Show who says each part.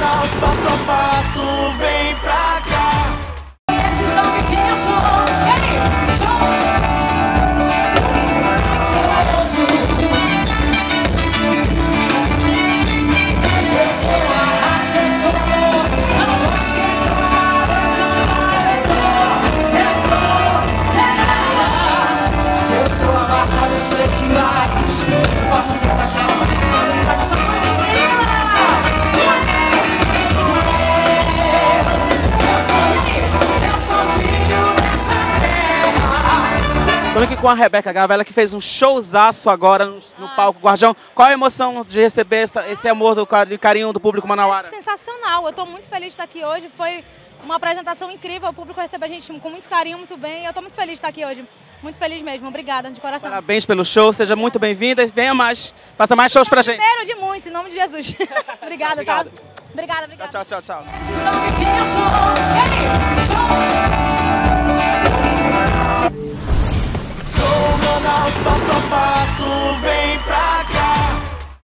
Speaker 1: Manaus passo a passo, vem pra cá.
Speaker 2: Esses são que eu sou. Ei, sou. Sou famoso. Eu
Speaker 3: Estamos aqui com a Rebeca Gava, ela que fez um showzaço agora no, no palco Guardião. Qual a emoção de receber essa- esse amor do cari- carinho do público manauara?
Speaker 4: Sensacional, eu estou muito feliz de estar aqui hoje. Foi uma apresentação incrível, o público recebeu a gente com muito carinho, muito bem. Eu estou muito feliz de estar aqui hoje. Muito feliz mesmo, obrigada, de coração.
Speaker 3: Parabéns pelo show, seja muito bem-vinda e venha mais. Faça mais shows pra gente.
Speaker 4: Primeiro de muitos, em nome de Jesus. obrigada, tá?
Speaker 3: Obrigado.
Speaker 4: Obrigada, obrigada.
Speaker 3: Tchau, tchau, tchau.
Speaker 1: Passo a passo,